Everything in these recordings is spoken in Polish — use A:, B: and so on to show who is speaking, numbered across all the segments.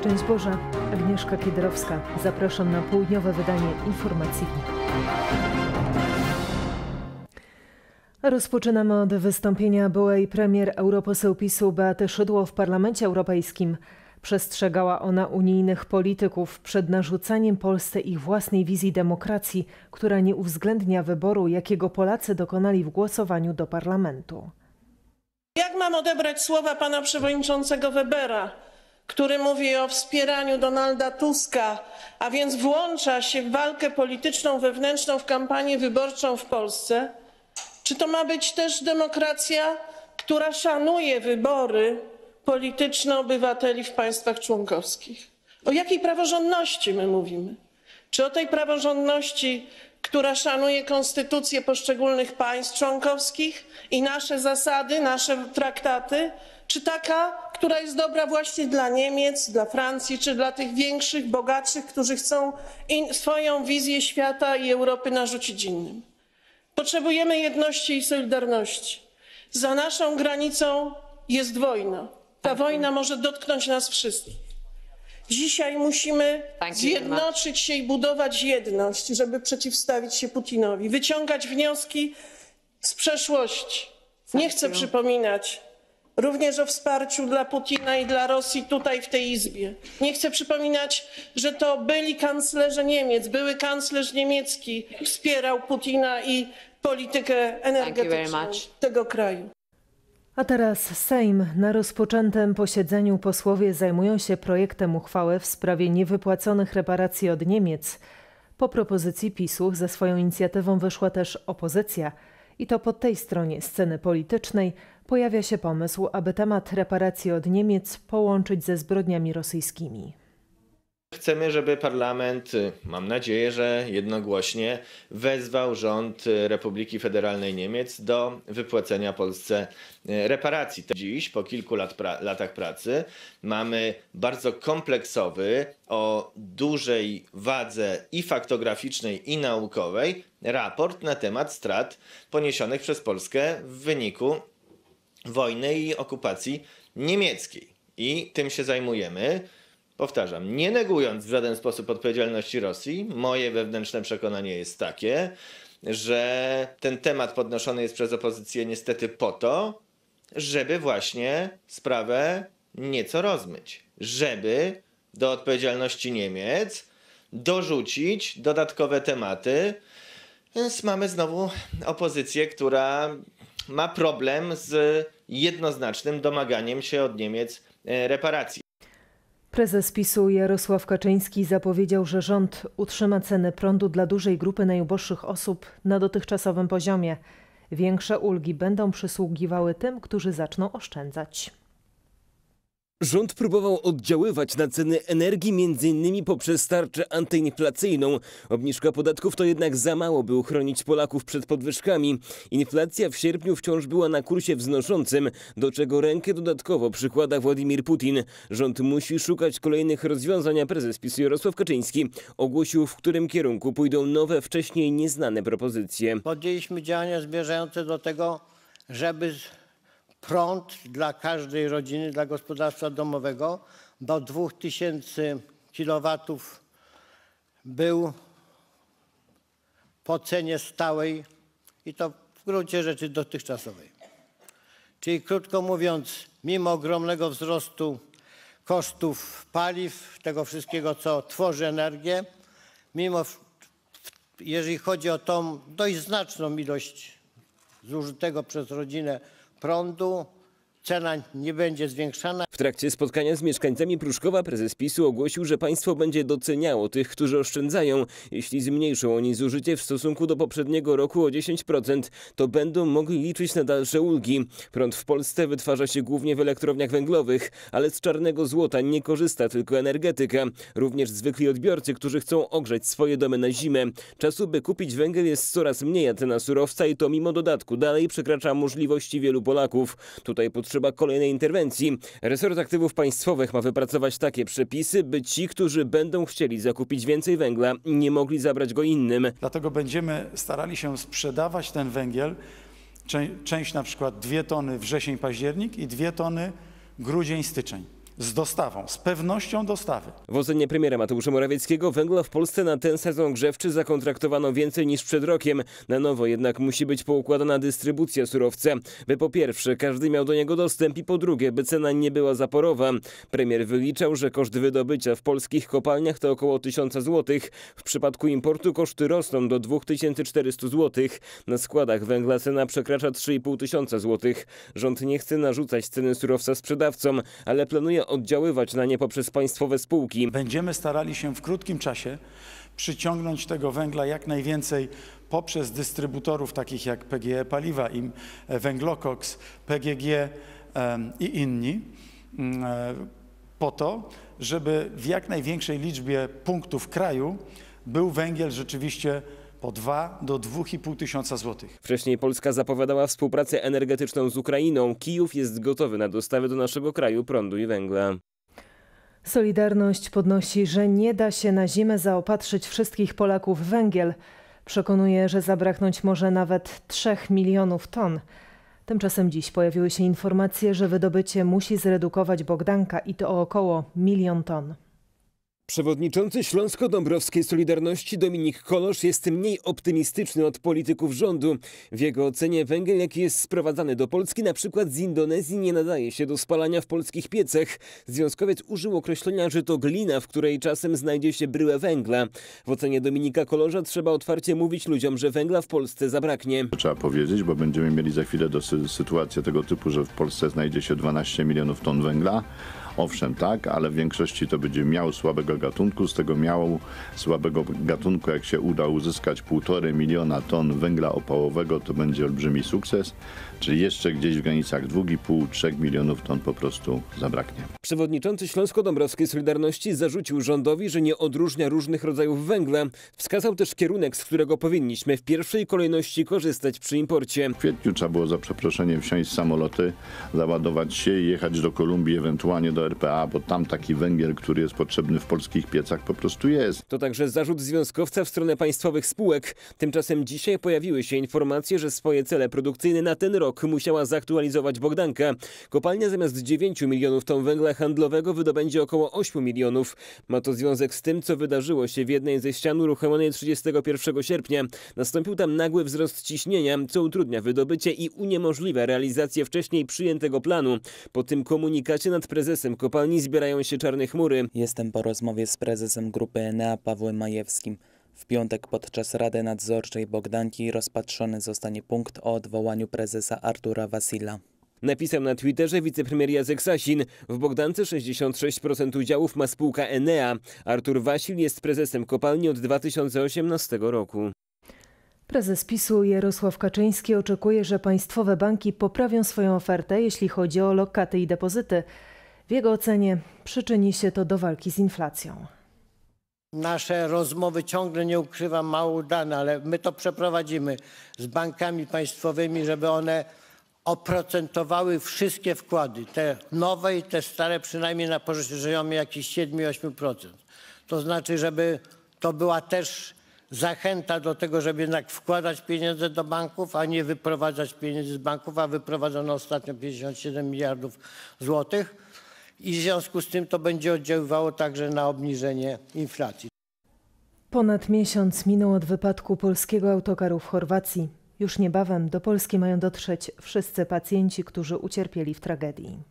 A: Szczęść Boże, Agnieszka Kiedrowska. Zapraszam na południowe wydanie informacji. Rozpoczynamy od wystąpienia byłej premier europoseł PiSu Beaty Szydło w Parlamencie Europejskim. Przestrzegała ona unijnych polityków przed narzucaniem Polsce ich własnej wizji demokracji, która nie uwzględnia wyboru, jakiego Polacy dokonali w głosowaniu do parlamentu.
B: Jak mam odebrać słowa pana przewodniczącego Webera, który mówi o wspieraniu Donalda Tuska, a więc włącza się w walkę polityczną wewnętrzną w kampanię wyborczą w Polsce? Czy to ma być też demokracja, która szanuje wybory polityczne obywateli w państwach członkowskich? O jakiej praworządności my mówimy? Czy o tej praworządności, która szanuje konstytucje poszczególnych państw członkowskich i nasze zasady, nasze traktaty, czy taka, która jest dobra właśnie dla Niemiec, dla Francji, czy dla tych większych, bogatszych, którzy chcą in, swoją wizję świata i Europy narzucić innym? Potrzebujemy jedności i solidarności. Za naszą granicą jest wojna. Ta wojna może dotknąć nas wszystkich. Dzisiaj musimy zjednoczyć się i budować jedność, żeby przeciwstawić się Putinowi, wyciągać wnioski z przeszłości. Nie chcę przypominać również o wsparciu dla Putina i dla Rosji tutaj w tej Izbie. Nie chcę przypominać, że to byli kanclerze Niemiec, były kanclerz niemiecki wspierał Putina i politykę energetyczną tego kraju.
A: A teraz Sejm. Na rozpoczętym posiedzeniu posłowie zajmują się projektem uchwały w sprawie niewypłaconych reparacji od Niemiec. Po propozycji PiSu ze swoją inicjatywą wyszła też opozycja. I to po tej stronie sceny politycznej pojawia się pomysł, aby temat reparacji od Niemiec połączyć ze zbrodniami rosyjskimi.
C: Chcemy, żeby parlament, y, mam nadzieję, że jednogłośnie wezwał rząd y, Republiki Federalnej Niemiec do wypłacenia Polsce y, reparacji. Dziś, po kilku lat pra- latach pracy, mamy bardzo kompleksowy, o dużej wadze i faktograficznej, i naukowej raport na temat strat poniesionych przez Polskę w wyniku wojny i okupacji niemieckiej. I tym się zajmujemy. Powtarzam, nie negując w żaden sposób odpowiedzialności Rosji, moje wewnętrzne przekonanie jest takie, że ten temat podnoszony jest przez opozycję niestety po to, żeby właśnie sprawę nieco rozmyć, żeby do odpowiedzialności Niemiec dorzucić dodatkowe tematy. Więc mamy znowu opozycję, która ma problem z jednoznacznym domaganiem się od Niemiec e, reparacji.
A: Prezes PiSu Jarosław Kaczyński zapowiedział, że rząd utrzyma ceny prądu dla dużej grupy najuboższych osób na dotychczasowym poziomie. Większe ulgi będą przysługiwały tym, którzy zaczną oszczędzać.
D: Rząd próbował oddziaływać na ceny energii m.in. poprzez tarczę antyinflacyjną. Obniżka podatków to jednak za mało, by uchronić Polaków przed podwyżkami. Inflacja w sierpniu wciąż była na kursie wznoszącym, do czego rękę dodatkowo przykłada Władimir Putin. Rząd musi szukać kolejnych rozwiązań, a prezes PiSu Jarosław Kaczyński ogłosił, w którym kierunku pójdą nowe, wcześniej nieznane propozycje.
E: podjęliśmy działania zmierzające do tego, żeby prąd dla każdej rodziny, dla gospodarstwa domowego do 2000 kW był po cenie stałej i to w gruncie rzeczy dotychczasowej. Czyli krótko mówiąc, mimo ogromnego wzrostu kosztów paliw, tego wszystkiego, co tworzy energię, mimo, jeżeli chodzi o tą dość znaczną ilość zużytego przez rodzinę prądu, cena nie będzie zwiększana.
D: W trakcie spotkania z mieszkańcami Pruszkowa prezes PiSu ogłosił, że państwo będzie doceniało tych, którzy oszczędzają. Jeśli zmniejszą oni zużycie w stosunku do poprzedniego roku o 10%, to będą mogli liczyć na dalsze ulgi. Prąd w Polsce wytwarza się głównie w elektrowniach węglowych, ale z czarnego złota nie korzysta tylko energetyka. Również zwykli odbiorcy, którzy chcą ogrzać swoje domy na zimę. Czasu, by kupić węgiel jest coraz mniej, a cena surowca i to mimo dodatku dalej przekracza możliwości wielu Polaków. Tutaj potrzeba kolejnej interwencji. Resort Aktywów Państwowych ma wypracować takie przepisy, by ci, którzy będą chcieli zakupić więcej węgla, nie mogli zabrać go innym.
F: Dlatego będziemy starali się sprzedawać ten węgiel, czę- część na przykład 2 tony wrzesień, październik i 2 tony grudzień, styczeń. Z dostawą, z pewnością dostawy.
D: W ocenie premiera Mateusza Morawieckiego węgla w Polsce na ten sezon grzewczy zakontraktowano więcej niż przed rokiem. Na nowo jednak musi być poukładana dystrybucja surowca, by po pierwsze każdy miał do niego dostęp i po drugie by cena nie była zaporowa. Premier wyliczał, że koszt wydobycia w polskich kopalniach to około 1000 zł. W przypadku importu koszty rosną do 2400 zł. Na składach węgla cena przekracza 3500 zł. Rząd nie chce narzucać ceny surowca sprzedawcom, ale planuje oddziaływać na nie poprzez państwowe spółki.
F: Będziemy starali się w krótkim czasie przyciągnąć tego węgla jak najwięcej poprzez dystrybutorów takich jak PGE Paliwa, im Węglokoks, PGG em, i inni, mm, e, po to, żeby w jak największej liczbie punktów kraju był węgiel rzeczywiście po 2 do 2,5 tysiąca złotych.
D: Wcześniej Polska zapowiadała współpracę energetyczną z Ukrainą. Kijów jest gotowy na dostawy do naszego kraju prądu i węgla.
A: Solidarność podnosi, że nie da się na zimę zaopatrzyć wszystkich Polaków w węgiel. Przekonuje, że zabraknąć może nawet 3 milionów ton. Tymczasem dziś pojawiły się informacje, że wydobycie musi zredukować Bogdanka i to o około milion ton.
D: Przewodniczący Śląsko-Dąbrowskiej Solidarności Dominik Kolosz jest mniej optymistyczny od polityków rządu. W jego ocenie węgiel, jaki jest sprowadzany do Polski, na przykład z Indonezji, nie nadaje się do spalania w polskich piecach. Związkowiec użył określenia, że to glina, w której czasem znajdzie się bryłę węgla. W ocenie Dominika Kolorza trzeba otwarcie mówić ludziom, że węgla w Polsce zabraknie.
G: Trzeba powiedzieć, bo będziemy mieli za chwilę do sy- sytuację tego typu, że w Polsce znajdzie się 12 milionów ton węgla. Owszem, tak, ale w większości to będzie miał słabego gatunku. Z tego miału słabego gatunku, jak się uda uzyskać 1,5 miliona ton węgla opałowego, to będzie olbrzymi sukces. Czyli jeszcze gdzieś w granicach 2,5-3 milionów ton po prostu zabraknie.
D: Przewodniczący Śląsko-Dąbrowskiej Solidarności zarzucił rządowi, że nie odróżnia różnych rodzajów węgla. Wskazał też kierunek, z którego powinniśmy w pierwszej kolejności korzystać przy imporcie.
G: W kwietniu trzeba było za przeproszeniem wsiąść w samoloty, załadować się i jechać do Kolumbii, ewentualnie do RPA, bo tam taki węgiel, który jest potrzebny w polskich piecach po prostu jest.
D: To także zarzut związkowca w stronę państwowych spółek. Tymczasem dzisiaj pojawiły się informacje, że swoje cele produkcyjne na ten rok musiała zaktualizować Bogdanka. Kopalnia zamiast 9 milionów ton węgla handlowego wydobędzie około 8 milionów. Ma to związek z tym, co wydarzyło się w jednej ze ścian uruchomionej 31 sierpnia. Nastąpił tam nagły wzrost ciśnienia, co utrudnia wydobycie i uniemożliwia realizację wcześniej przyjętego planu. Po tym komunikacie nad prezesem kopalni zbierają się czarne chmury.
H: Jestem po rozmowie z prezesem grupy Enea Pawłem Majewskim. W piątek podczas Rady Nadzorczej Bogdanki rozpatrzony zostanie punkt o odwołaniu prezesa Artura Wasila.
D: Napisał na Twitterze wicepremier Jacek Sasin. W Bogdance 66% udziałów ma spółka Enea. Artur Wasil jest prezesem kopalni od 2018 roku.
A: Prezes PiSu Jarosław Kaczyński oczekuje, że państwowe banki poprawią swoją ofertę, jeśli chodzi o lokaty i depozyty. W jego ocenie przyczyni się to do walki z inflacją.
E: Nasze rozmowy ciągle, nie ukrywam, mało udane, ale my to przeprowadzimy z bankami państwowymi, żeby one oprocentowały wszystkie wkłady, te nowe i te stare, przynajmniej na poziomie jakichś 7-8%. To znaczy, żeby to była też zachęta do tego, żeby jednak wkładać pieniądze do banków, a nie wyprowadzać pieniędzy z banków, a wyprowadzono ostatnio 57 miliardów złotych. I w związku z tym to będzie oddziaływało także na obniżenie inflacji.
A: Ponad miesiąc minął od wypadku polskiego autokaru w Chorwacji. Już niebawem do Polski mają dotrzeć wszyscy pacjenci, którzy ucierpieli w tragedii.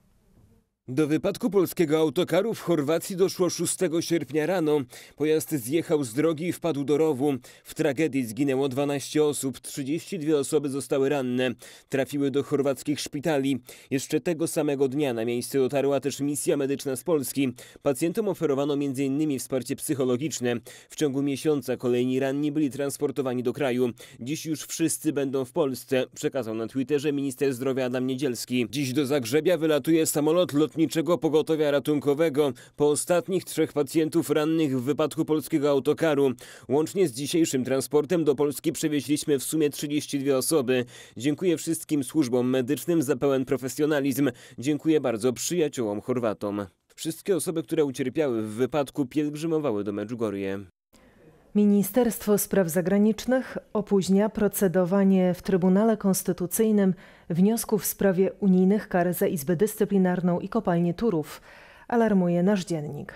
D: Do wypadku polskiego autokaru w Chorwacji doszło 6 sierpnia rano. Pojazd zjechał z drogi i wpadł do rowu. W tragedii zginęło 12 osób, 32 osoby zostały ranne. Trafiły do chorwackich szpitali. Jeszcze tego samego dnia na miejsce dotarła też misja medyczna z Polski. Pacjentom oferowano m.in. wsparcie psychologiczne. W ciągu miesiąca kolejni ranni byli transportowani do kraju. Dziś już wszyscy będą w Polsce, przekazał na Twitterze minister zdrowia Adam Niedzielski. Dziś do Zagrzebia wylatuje samolot lotniczy Lotniczego Pogotowia Ratunkowego po ostatnich trzech pacjentów rannych w wypadku polskiego autokaru. Łącznie z dzisiejszym transportem do Polski przewieźliśmy w sumie 32 osoby. Dziękuję wszystkim służbom medycznym za pełen profesjonalizm. Dziękuję bardzo przyjaciołom Chorwatom. Wszystkie osoby, które ucierpiały w wypadku pielgrzymowały do Medjugorje.
A: Ministerstwo Spraw Zagranicznych opóźnia procedowanie w Trybunale Konstytucyjnym wniosków w sprawie unijnych kar za Izbę Dyscyplinarną i kopalnię Turów. alarmuje nasz dziennik.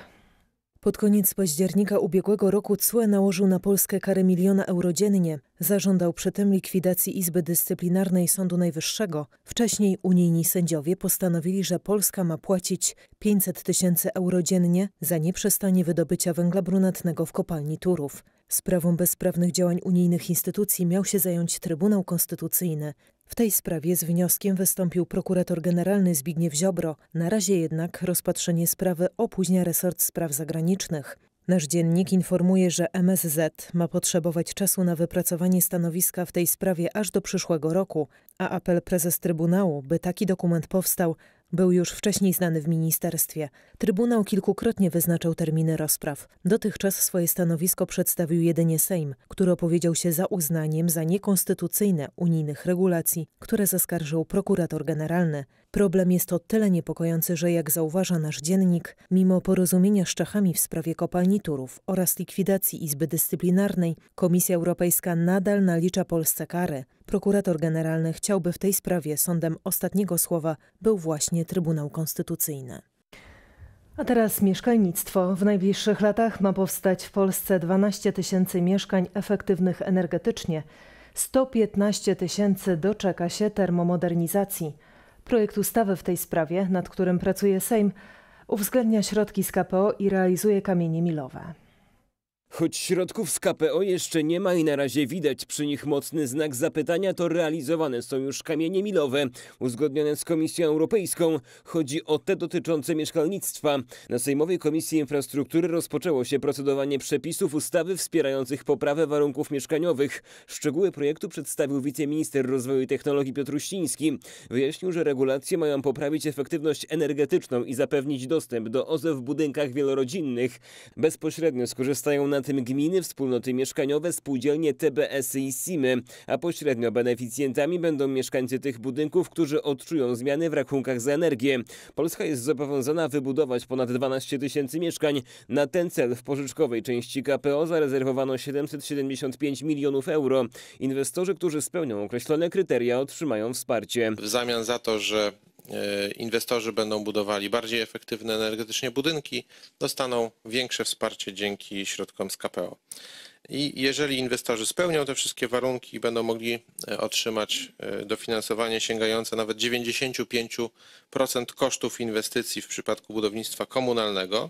A: Pod koniec października ubiegłego roku CUE nałożył na Polskę karę miliona euro dziennie. Zażądał przy tym likwidacji Izby Dyscyplinarnej Sądu Najwyższego. Wcześniej unijni sędziowie postanowili, że Polska ma płacić 500 tysięcy euro dziennie za nieprzestanie wydobycia węgla brunatnego w kopalni Turów. Sprawą bezprawnych działań unijnych instytucji miał się zająć Trybunał Konstytucyjny. W tej sprawie z wnioskiem wystąpił prokurator generalny Zbigniew Ziobro. Na razie jednak rozpatrzenie sprawy opóźnia resort spraw zagranicznych. Nasz dziennik informuje, że MSZ ma potrzebować czasu na wypracowanie stanowiska w tej sprawie aż do przyszłego roku, a apel prezes Trybunału, by taki dokument powstał, był już wcześniej znany w ministerstwie. Trybunał kilkukrotnie wyznaczał terminy rozpraw. Dotychczas swoje stanowisko przedstawił jedynie Sejm, który opowiedział się za uznaniem za niekonstytucyjne unijnych regulacji, które zaskarżył prokurator generalny. Problem jest o tyle niepokojący, że jak zauważa nasz dziennik, mimo porozumienia z Czechami w sprawie kopalni Turów oraz likwidacji Izby Dyscyplinarnej, Komisja Europejska nadal nalicza Polsce kary. Prokurator generalny chciałby w tej sprawie sądem ostatniego słowa był właśnie Trybunał Konstytucyjny. A teraz mieszkalnictwo. W najbliższych latach ma powstać w Polsce 12 tysięcy mieszkań efektywnych energetycznie. 115 tysięcy doczeka się termomodernizacji. Projekt ustawy w tej sprawie, nad którym pracuje Sejm, uwzględnia środki z KPO i realizuje kamienie milowe.
D: Choć środków z KPO jeszcze nie ma i na razie widać przy nich mocny znak zapytania, to realizowane są już kamienie milowe uzgodnione z Komisją Europejską. Chodzi o te dotyczące mieszkalnictwa. Na Sejmowej Komisji Infrastruktury rozpoczęło się procedowanie przepisów ustawy wspierających poprawę warunków mieszkaniowych. Szczegóły projektu przedstawił wiceminister rozwoju i technologii Piotr Uściński. Wyjaśnił, że regulacje mają poprawić efektywność energetyczną i zapewnić dostęp do OZE w budynkach wielorodzinnych. Bezpośrednio skorzystają na tym gminy, wspólnoty mieszkaniowe, spółdzielnie TBS i SIMy, a pośrednio beneficjentami będą mieszkańcy tych budynków, którzy odczują zmiany w rachunkach za energię. Polska jest zobowiązana wybudować ponad 12 tysięcy mieszkań. Na ten cel w pożyczkowej części KPO zarezerwowano 775 milionów euro. Inwestorzy, którzy spełnią określone kryteria, otrzymają wsparcie.
I: W zamian za to, że inwestorzy będą budowali bardziej efektywne energetycznie budynki, dostaną większe wsparcie dzięki środkom z KPO. I jeżeli inwestorzy spełnią te wszystkie warunki, będą mogli e, otrzymać e, dofinansowanie sięgające nawet 95% kosztów inwestycji w przypadku budownictwa komunalnego.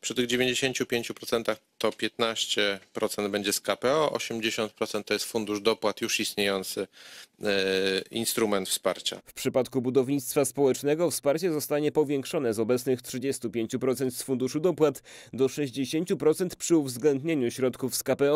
I: Przy tych 95% to 15% będzie z KPO, 80% to jest fundusz dopłat już istniejący e, instrument wsparcia.
D: W przypadku budownictwa społecznego wsparcie zostanie powiększone z obecnych 35% z funduszu dopłat do 60% przy uwzględnieniu środków z KPO.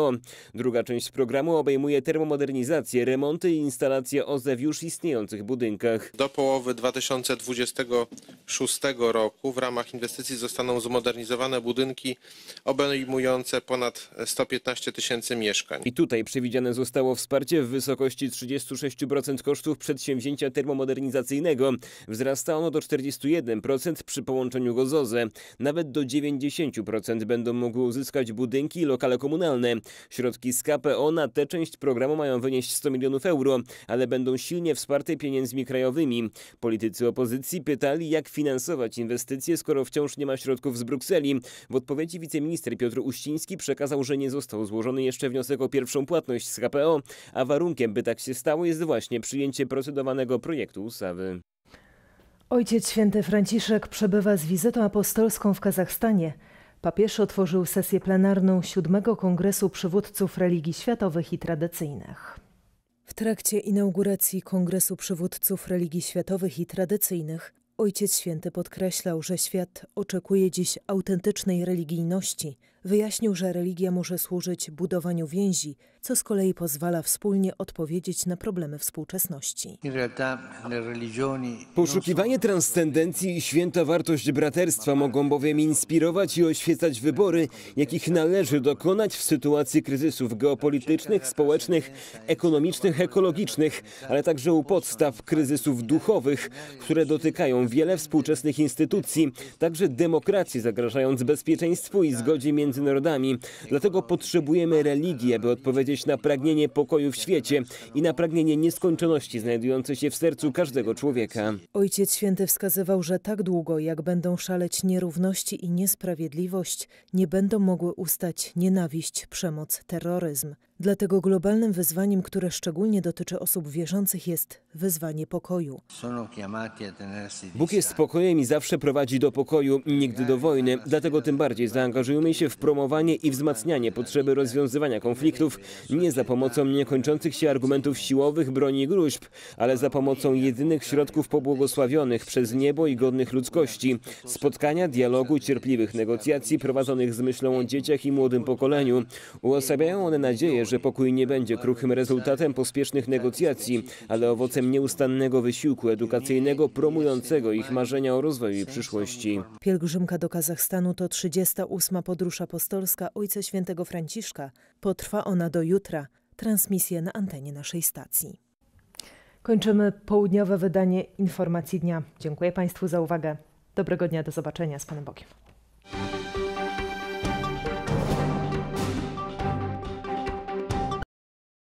D: Druga część programu obejmuje termomodernizację, remonty i instalacje OZE w już istniejących budynkach.
I: Do połowy 2026 roku w ramach inwestycji zostaną zmodernizowane budynki obejmujące ponad 115 tysięcy mieszkań.
D: I tutaj przewidziane zostało wsparcie w wysokości 36% kosztów przedsięwzięcia termomodernizacyjnego. Wzrasta ono do 41% przy połączeniu go z OZE. Nawet do 90% będą mogły uzyskać budynki i lokale komunalne. Środki z KPO na tę część programu mają wynieść 100 milionów euro, ale będą silnie wsparte pieniędzmi krajowymi. Politycy opozycji pytali, jak finansować inwestycje, skoro wciąż nie ma środków z Brukseli. W odpowiedzi wiceminister Piotr Uściński przekazał, że nie został złożony jeszcze wniosek o pierwszą płatność z KPO, a warunkiem, by tak się stało, jest właśnie przyjęcie procedowanego projektu ustawy.
A: Ojciec Święty Franciszek przebywa z wizytą apostolską w Kazachstanie. Papież otworzył sesję plenarną siódmego Kongresu Przywódców Religii Światowych i Tradycyjnych. W trakcie inauguracji Kongresu Przywódców Religii Światowych i Tradycyjnych Ojciec Święty podkreślał, że świat oczekuje dziś autentycznej religijności. Wyjaśnił, że religia może służyć budowaniu więzi, co z kolei pozwala wspólnie odpowiedzieć na problemy współczesności.
D: Poszukiwanie transcendencji i święta wartość braterstwa mogą bowiem inspirować i oświecać wybory, jakich należy dokonać w sytuacji kryzysów geopolitycznych, społecznych, ekonomicznych, ekologicznych, ale także u podstaw kryzysów duchowych, które dotykają wiele współczesnych instytucji, także demokracji, zagrażając bezpieczeństwu i zgodzie między narodami. Dlatego potrzebujemy religii, aby odpowiedzieć odpowiedzieć na pragnienie pokoju w świecie i na pragnienie nieskończoności znajdujące się w sercu każdego człowieka.
A: Ojciec Święty wskazywał, że tak długo jak będą szaleć nierówności i niesprawiedliwość, nie będą mogły ustać nienawiść, przemoc, terroryzm. Dlatego globalnym wyzwaniem, które szczególnie dotyczy osób wierzących, jest wyzwanie pokoju.
D: Bóg jest spokojem i zawsze prowadzi do pokoju, nigdy do wojny. Dlatego tym bardziej zaangażujemy się w promowanie i wzmacnianie potrzeby rozwiązywania konfliktów nie za pomocą niekończących się argumentów siłowych, broni i gruźb, ale za pomocą jedynych środków pobłogosławionych przez niebo i godnych ludzkości. Spotkania, dialogu, cierpliwych negocjacji prowadzonych z myślą o dzieciach i młodym pokoleniu. Uosabiają one że pokój nie będzie kruchym rezultatem pospiesznych negocjacji, ale owocem nieustannego wysiłku edukacyjnego promującego ich marzenia o rozwoju i przyszłości.
A: Pielgrzymka do Kazachstanu to 38. podróż apostolska Ojca Świętego Franciszka. Potrwa ona do jutra. Transmisję na antenie naszej stacji. Kończymy południowe wydanie Informacji Dnia. Dziękuję Państwu za uwagę. Dobrego dnia, do zobaczenia z Panem Bogiem.